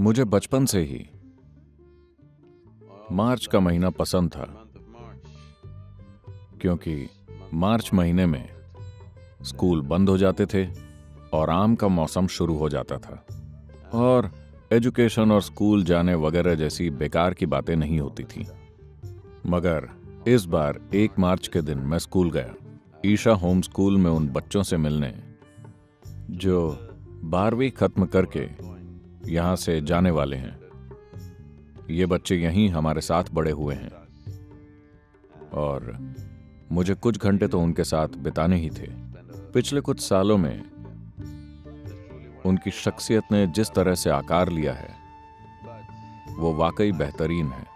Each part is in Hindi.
मुझे बचपन से ही मार्च का महीना पसंद था, क्योंकि मार्च महीने में स्कूल बंद हो जाते थे और आम का मौसम शुरू हो जाता था। और एजुकेशन और स्कूल जाने वगैरह जैसी बेकार की बातें नहीं होती थी। मगर इस बार एक मार्च के दिन मैं स्कूल गया। ईशा होम स्कूल में उन बच्चों से मिलने, जो बारहवीं खत्म करके यहाँ से जाने वाले हैं। ये बच्चे यहीं हमारे साथ बड़े हुए हैं। और मुझे कुछ घंटे तो उनके साथ बिताने ही थे। पिछले कुछ सालों में उनकी शख्सियत ने जिस तरह से आकार लिया है, वो वाकई बेहतरीन है।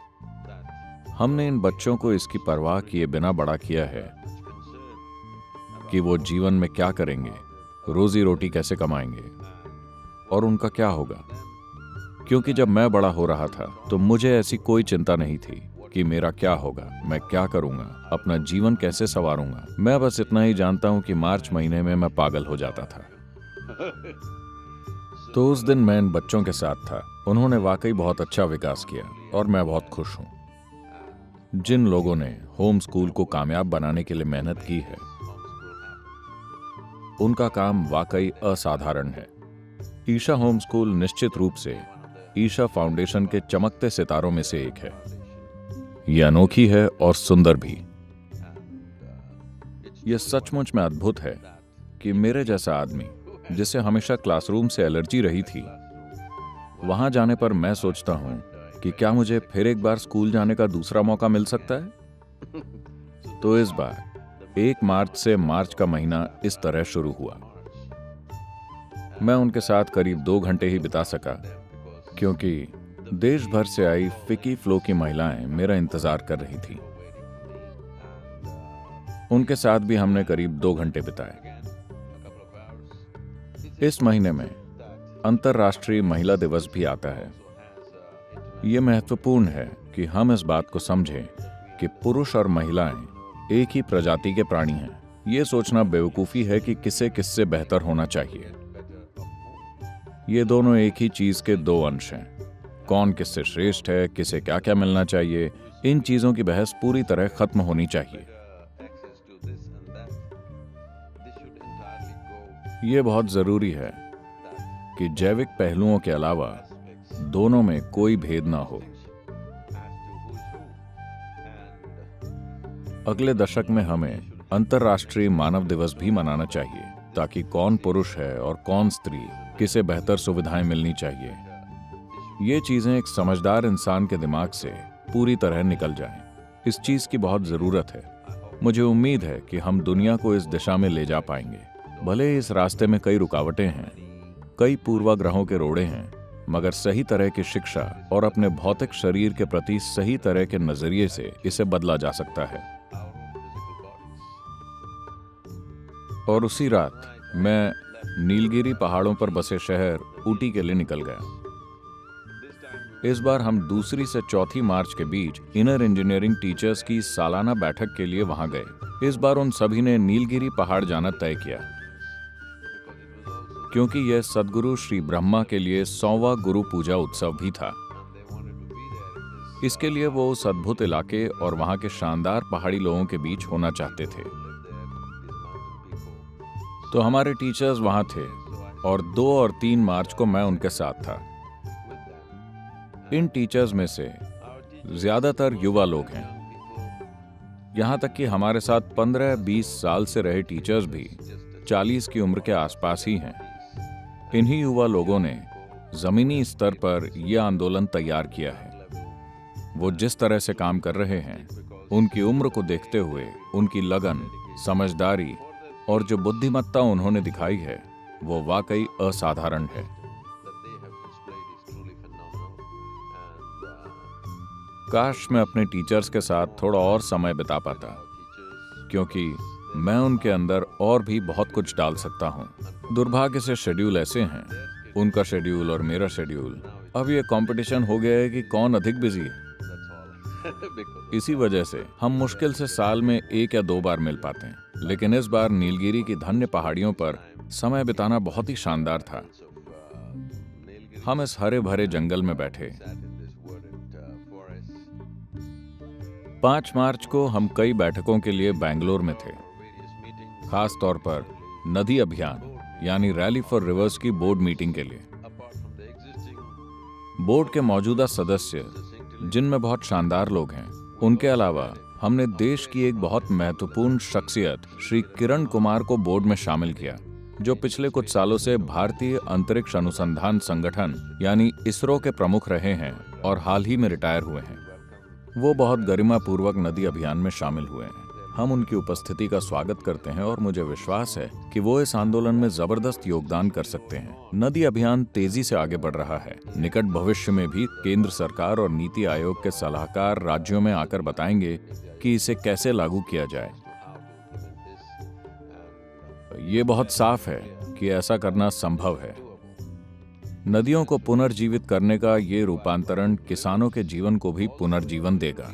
हमने इन बच्चों को इसकी परवाह किए बिना बड़ा किया है कि वो जीवन में क्या करेंगे, रोजी रोटी कैसे कमाएँगे, और उनका क्या होगा। क्योंकि जब मैं बड़ा हो रहा था तो मुझे ऐसी कोई चिंता नहीं थी कि मेरा क्या होगा, मैं क्या करूँगा, अपना जीवन कैसे संवारूँगा। मैं बस इतना ही जानता हूँ कि मार्च महीने में मैं पागल हो जाता था। तो उस दिन मैं इन बच्चों के साथ था। उन्होंने वाकई बहुत अच्छा विकास किया और मैं बहुत खुश हूँ। जिन लोगों ने होम स्कूल को कामयाब बनाने के लिए मेहनत की है, उनका काम वाकई असाधारण है। ईशा होम स्कूल निश्चित रूप से ईशा फाउंडेशन के चमकते सितारों में से एक है। यह अनोखी है और सुंदर भी। यह सचमुच में अद्भुत है कि मेरे जैसा आदमी, जिसे हमेशा क्लासरूम से एलर्जी रही थी, वहाँ जाने पर मैं सोचता हूँ कि क्या मुझे फिर एक बार स्कूल जाने का दूसरा मौका मिल सकता है? तो इस बार, एक मार्च से मार्च का महीना इस तरह शुरू हुआ। मैं उनके साथ करीब दो घंटे ही बिता सका। क्योंकि देश भर से आई फिकी फ्लो की महिलाएँ मेरा इंतज़ार कर रही थी। उनके साथ भी हमने करीब दो घंटे बिताए। इस महीने में अंतर्राष्ट्रीय महिला दिवस भी आता है। यह महत्वपूर्ण है कि हम इस बात को समझें कि पुरुष और महिलाएँ एक ही प्रजाति के प्राणी हैं। यह सोचना बेवकूफ़ी है कि किसे किससे बेहतर होना चाहिए। ये दोनों एक ही चीज़ के दो अंश हैं। कौन किससे श्रेष्ठ है, किसे क्या क्या मिलना चाहिए, इन चीज़ों की बहस पूरी तरह खत्म होनी चाहिए। ये बहुत ज़रूरी है कि जैविक पहलुओं के अलावा दोनों में कोई भेद ना हो। अगले दशक में हमें अंतर्राष्ट्रीय मानव दिवस भी मनाना चाहिए, ताकि कौन पुरुष है और कौन स्त्री किसे बेहतर सुविधाएँ मिलनी चाहिए? ये चीज़ें एक समझदार इंसान के दिमाग से पूरी तरह निकल जाएँ। इस चीज़ की बहुत ज़रूरत है। मुझे उम्मीद है कि हम दुनिया को इस दिशा में ले जा पाएँगे। भले इस रास्ते में कई रुकावटें हैं, कई पूर्वाग्रहों के रोड़े हैं, मगर सही तरह की शिक्षा और अपने भौतिक शरीर के प्रति सही तरह के नज़रिए से इसे बदला जा सकता है। और उसी रात मैं नीलगिरी पहाड़ों पर बसे शहर ऊटी के लिए निकल गया। इस बार हम दूसरी से चौथी मार्च के बीच इनर इंजीनियरिंग टीचर्स की सालाना बैठक के लिए वहाँ गए। इस बार उन सभी ने नीलगिरी पहाड़ जाना तय किया। क्योंकि यह सदगुरु श्री ब्रह्मा के लिए सौवा गुरु पूजा उत्सव भी था। इसके लिए वो उस अद्भुत इलाके और वहाँ के शानदार पहाड़ी लोगों के बीच होना चाहते थे। तो हमारे टीचर्स वहाँ थे और दो और तीन मार्च को मैं उनके साथ था। इन टीचर्स में से ज़्यादातर युवा लोग हैं। यहाँ तक कि हमारे साथ 15-20 साल से रहे टीचर्स भी 40 की उम्र के आसपास ही हैं। इन्हीं युवा लोगों ने जमीनी स्तर पर यह आंदोलन तैयार किया है। वो जिस तरह से काम कर रहे हैं, उनकी उम्र को देखते हुए उनकी लगन, समझदारी और जो बुद्धिमत्ता उन्होंने दिखाई है वो वाकई असाधारण है। काश मैं अपने टीचर्स के साथ थोड़ा और समय बिता पाता क्योंकि मैं उनके अंदर और भी बहुत कुछ डाल सकता हूँ। दुर्भाग्य से शेड्यूल ऐसे हैं उनका शेड्यूल और मेरा शेड्यूल अब ये कंपटीशन हो गया है कि कौन अधिक बिज़ी है। इसी वजह से हम मुश्किल से साल में एक या दो बार मिल पाते हैं। लेकिन इस बार नीलगिरी की धन्य पहाड़ियों पर समय बिताना बहुत ही शानदार था। हम इस हरे भरे जंगल में बैठे। पाँच मार्च को हम कई बैठकों के लिए बैंगलोर में थे। खास तौर पर नदी अभियान, यानी रैली फॉर रिवर्स की बोर्ड मीटिंग के लिए। बोर्ड के मौजूदा सदस्य, जिनमें बहुत शानदार लोग हैं, उनके अलावा हमने देश की एक बहुत महत्वपूर्ण शख्सियत, श्री किरण कुमार को बोर्ड में शामिल किया, जो पिछले कुछ सालों से भारतीय अंतरिक्ष अनुसंधान संगठन, यानी इसरो के प्रमुख रहे हैं और हाल ही में रिटायर हुए हैं। वो बहुत गरिमापूर्वक नदी अभियान में शामिल हुए हैं। हम उनकी उपस्थिति का स्वागत करते हैं और मुझे विश्वास है कि वो इस आंदोलन में ज़बरदस्त योगदान कर सकते हैं। नदी अभियान तेज़ी से आगे बढ़ रहा है। निकट भविष्य में भी केंद्र सरकार और नीति आयोग के सलाहकार राज्यों में आकर बताएँगे कि इसे कैसे लागू किया जाए। ये बहुत साफ़ है कि ऐसा करना संभव है। नदियों को पुनर्जीवित करने का ये रूपांतरण किसानों के जीवन को भी पुनर्जीवन देगा।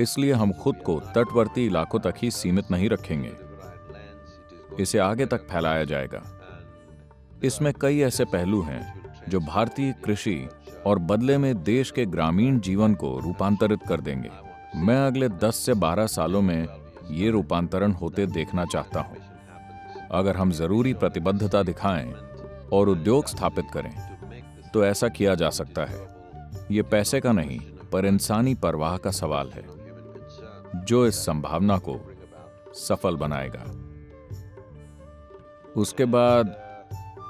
इसलिए हम खुद को तटवर्ती इलाकों तक ही सीमित नहीं रखेंगे। इसे आगे तक फैलाया जाएगा। इसमें कई ऐसे पहलू हैं जो भारतीय कृषि और बदले में देश के ग्रामीण जीवन को रूपांतरित कर देंगे। मैं अगले 10 से 12 सालों में ये रूपांतरण होते देखना चाहता हूँ। अगर हम ज़रूरी प्रतिबद्धता दिखाएँ और उद्योग स्थापित करें तो ऐसा किया जा सकता है। ये पैसे का नहीं, पर इंसानी परवाह का सवाल है। जो इस संभावना को सफल बनाएगा। उसके बाद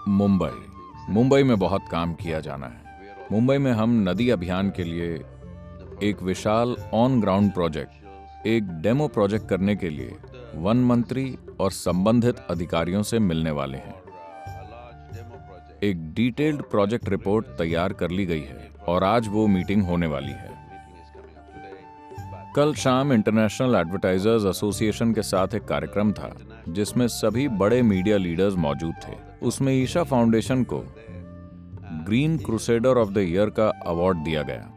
मुंबई। मुंबई में बहुत काम किया जाना है। मुंबई में हम नदी अभियान के लिए एक विशाल ऑन ग्राउंड प्रोजेक्ट एक डेमो प्रोजेक्ट करने के लिए वन मंत्री और संबंधित अधिकारियों से मिलने वाले हैं। एक डिटेल्ड प्रोजेक्ट रिपोर्ट तैयार कर ली गई है और आज वो मीटिंग होने वाली है। कल शाम इंटरनेशनल एडवर्टाइजर्स एसोसिएशन के साथ एक कार्यक्रम था, जिसमें सभी बड़े मीडिया लीडर्स मौजूद थे। उसमें ईशा फाउंडेशन को green crusader of the year का अवार्ड दिया गया।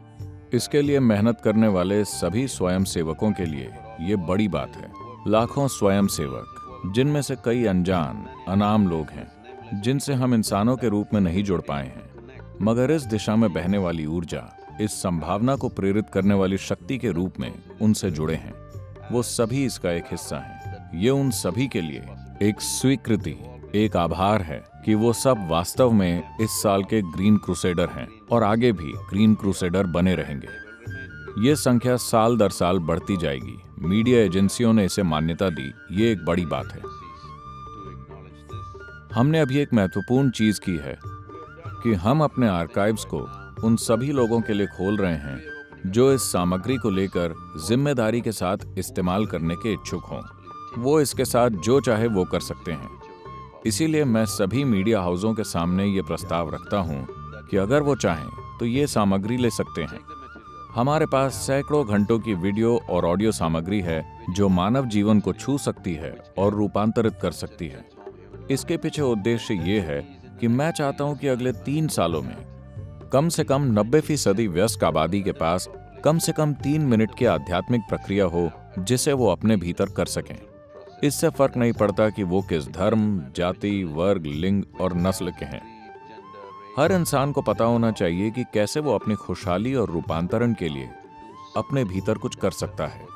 इसके लिए मेहनत करने वाले सभी स्वयं सेवकों के लिए ये बड़ी बात है। लाखों स्वयं सेवक जिनमें से कई अनजान, अनाम लोग हैं, जिनसे हम इंसानों के रूप में नहीं जुड़ पाए हैं, मगर इस दिशा में बहने वाली ऊर्जा इस संभावना को प्रेरित करने वाली शक्ति के रूप में उनसे जुड़े हैं। वो सभी इसका एक हिस्सा हैं। ये उन सभी के लिए एक स्वीकृति, एक आभार है कि वो सब वास्तव में इस साल के ग्रीन क्रूसेडर हैं और आगे भी ग्रीन क्रूसेडर बने रहेंगे। ये संख्या साल दर साल बढ़ती जाएगी। मीडिया एजेंसियों ने इसे मान्यता दी। ये एक बड़ी बात है। हमने अभी एक महत्वपूर्ण चीज़ की है कि हम अपने आर्काइव्स को उन सभी लोगों के लिए खोल रहे हैं, जो इस सामग्री को लेकर ज़िम्मेदारी के साथ इस्तेमाल करने के इच्छुक हों। वो इसके साथ जो चाहे वो कर सकते हैं। इसीलिए मैं सभी मीडिया हाउसों के सामने ये प्रस्ताव रखता हूँ कि अगर वो चाहें तो ये सामग्री ले सकते हैं। हमारे पास सैकड़ों घंटों की वीडियो और ऑडियो सामग्री है, जो मानव जीवन को छू सकती है और रूपांतरित कर सकती है। इसके पीछे उद्देश्य ये है कि मैं चाहता हूँ कि अगले तीन सालों में कम से कम नब्बे फ़ीसदी व्यस्क आबादी के पास कम से कम तीन मिनट की आध्यात्मिक प्रक्रिया हो, जिसे वो अपने भीतर कर सकें। इससे फ़र्क नहीं पड़ता कि वो किस धर्म, जाति, वर्ग, लिंग और नस्ल के हैं। हर इंसान को पता होना चाहिए कि कैसे वो अपनी खुशहाली और रूपांतरण के लिए अपने भीतर कुछ कर सकता है।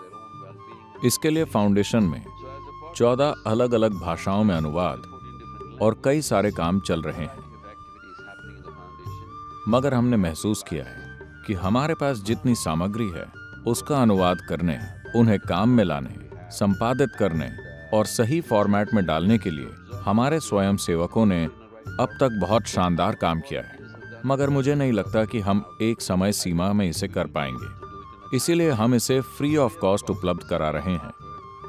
इसके लिए फाउंडेशन में चौदह अलग अलग भाषाओं में अनुवाद और कई सारे काम चल रहे हैं। मगर हमने महसूस किया है कि हमारे पास जितनी सामग्री है, उसका अनुवाद करने, उन्हें काम में लाने, संपादित करने और सही फॉर्मेट में डालने के लिए हमारे स्वयं सेवकों ने अब तक बहुत शानदार काम किया है। मगर मुझे नहीं लगता कि हम एक समय सीमा में इसे कर पाएँगे। इसीलिए हम इसे फ्री ऑफ़ कॉस्ट उपलब्ध करा रहे हैं।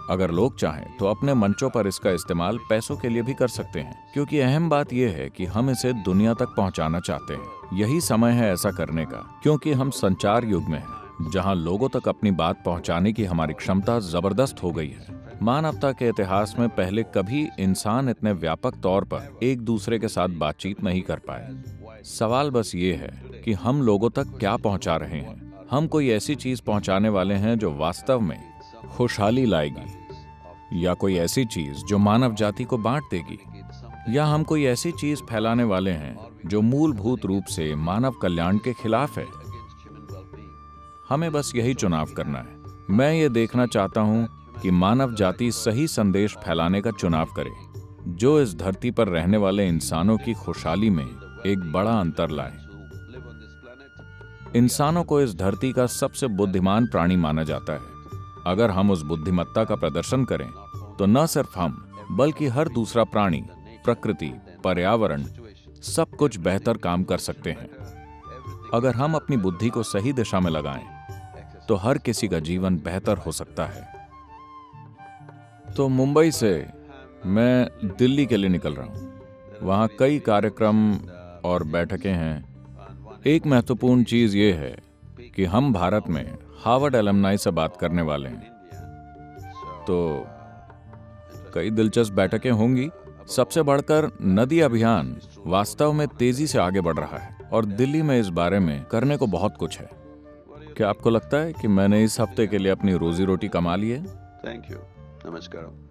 अगर लोग चाहें तो अपने मंचों पर इसका इस्तेमाल पैसों के लिए भी कर सकते हैं, क्योंकि अहम बात यह है कि हम इसे दुनिया तक पहुंचाना चाहते हैं। यही समय है ऐसा करने का, क्योंकि हम संचार युग में हैं, जहाँ लोगों तक अपनी बात पहुँचाने की हमारी क्षमता ज़बरदस्त हो गई है। मानवता के इतिहास में पहले कभी इंसान इतने व्यापक तौर पर एक दूसरे के साथ बातचीत नहीं कर पाए। सवाल बस ये है कि हम लोगों तक क्या पहुँचा रहे हैं? हम कोई ऐसी चीज़ पहुँचाने वाले हैं जो वास्तव में खुशहाली लाएगी। या कोई ऐसी चीज़ जो मानव जाति को बांट देगी। या हम कोई ऐसी चीज़ फैलाने वाले हैं जो मूलभूत रूप से मानव कल्याण के खिलाफ है। हमें बस यही चुनाव करना है। मैं ये देखना चाहता हूँ कि मानव जाति सही संदेश फैलाने का चुनाव करे, जो इस धरती पर रहने वाले इंसानों की खुशहाली में एक बड़ा अंतर लाए। इंसानों को इस धरती का सबसे बुद्धिमान प्राणी माना जाता है। अगर हम उस बुद्धिमत्ता का प्रदर्शन करें तो न सिर्फ़ हम, बल्कि हर दूसरा प्राणी, प्रकृति, पर्यावरण, सब कुछ बेहतर काम कर सकते हैं। अगर हम अपनी बुद्धि को सही दिशा में लगाएँ तो हर किसी का जीवन बेहतर हो सकता है। तो मुंबई से मैं दिल्ली के लिए निकल रहा हूँ। वहाँ कई कार्यक्रम और बैठकें हैं। एक महत्वपूर्ण चीज़ ये है कि हम भारत में हार्वर्ड एलमनाई से बात करने वाले हैं। तो कई दिलचस्प बैठकें होंगी। सबसे बढ़कर नदी अभियान वास्तव में तेज़ी से आगे बढ़ रहा है और दिल्ली में इस बारे में करने को बहुत कुछ है। क्या आपको लगता है कि मैंने इस हफ़्ते के लिए अपनी रोजी रोटी कमा ली है? थैंक यू नमस्कार।